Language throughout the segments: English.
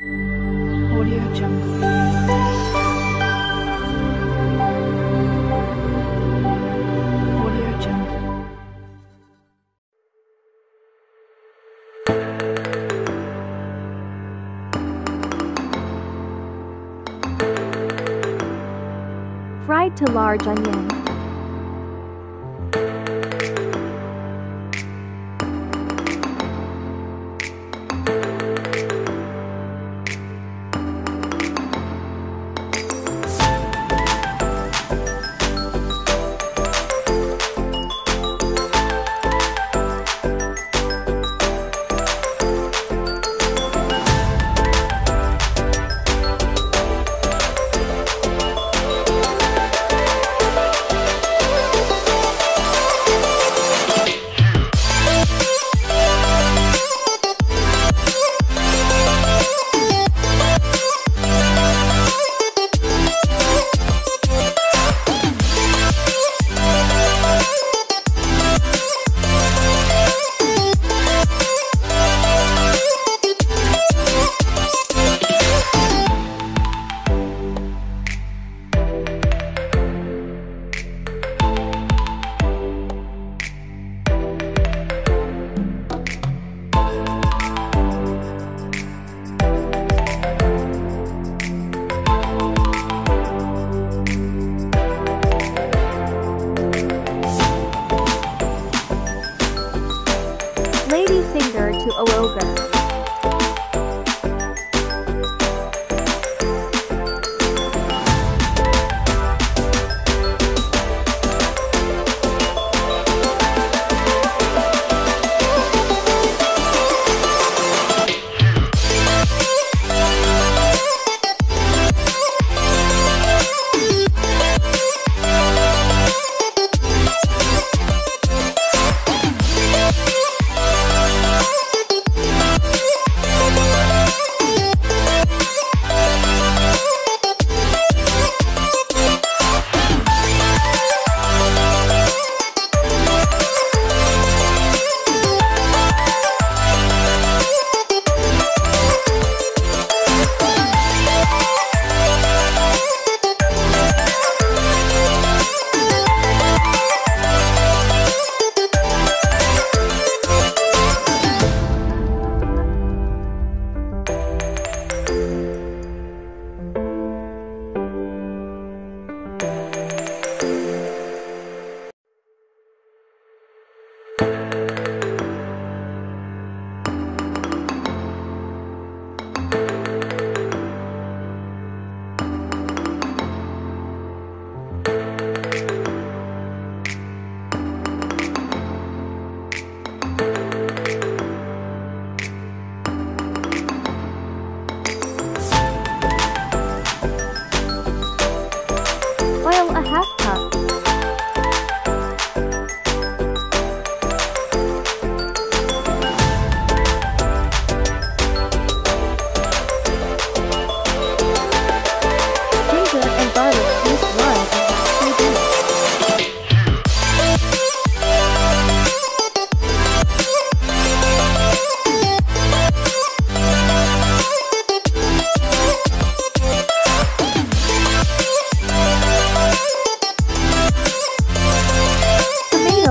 Audio Jungle. Fried to large onion.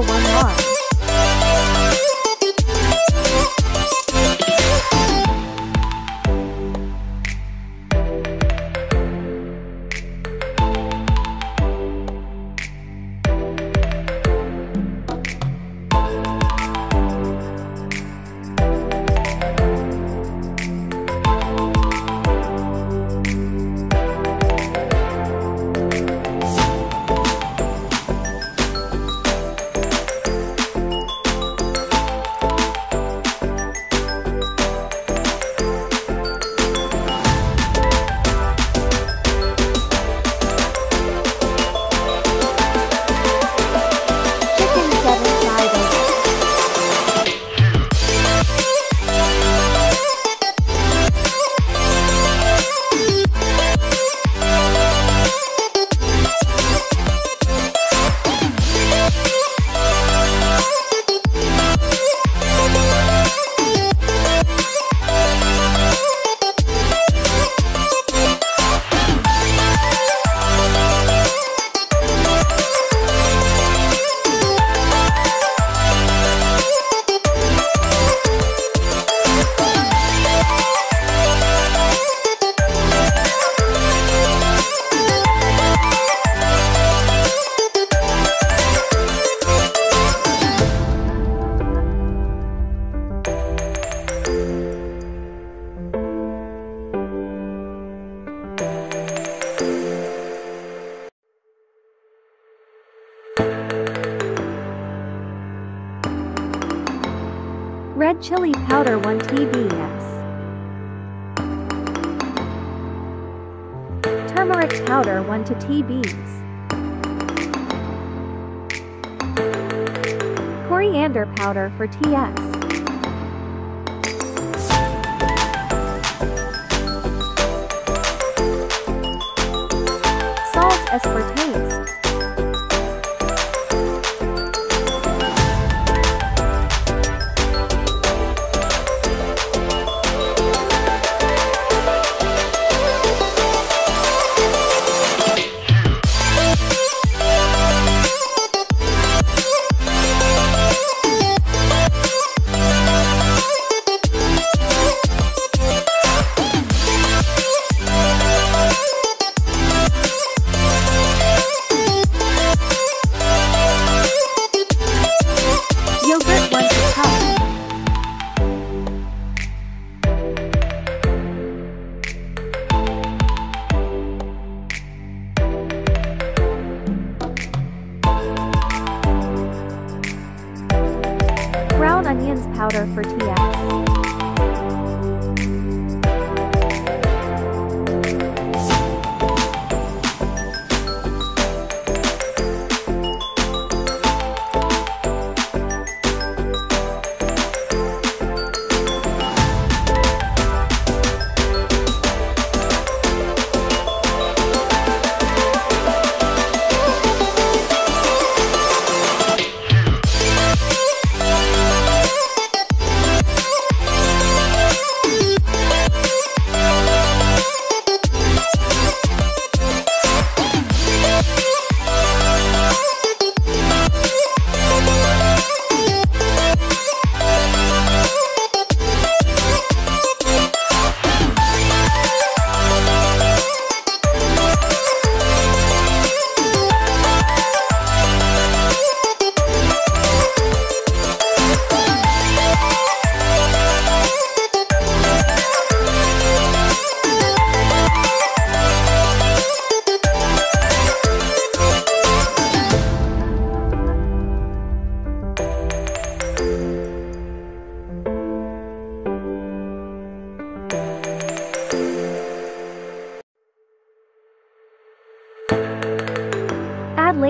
one more. Red chili powder 1 TBS. Turmeric powder 1 to TBs. Coriander powder for TS. As per powder for TS.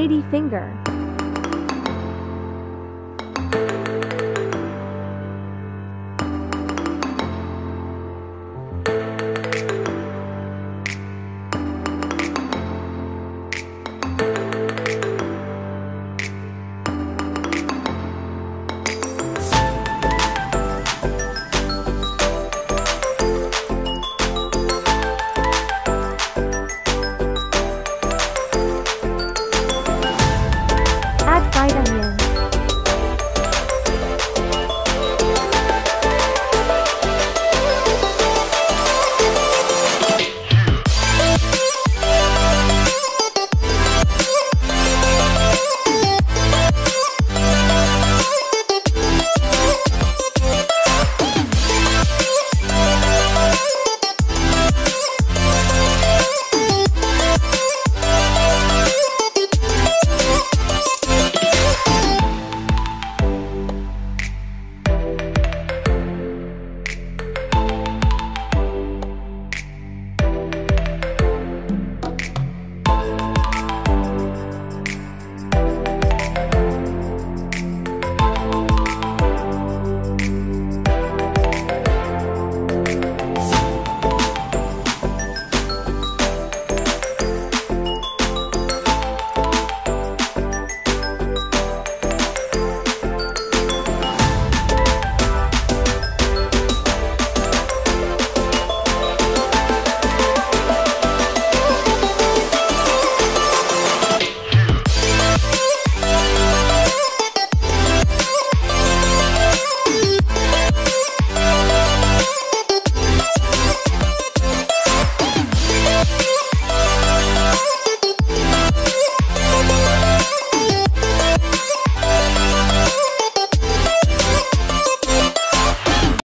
Lady finger.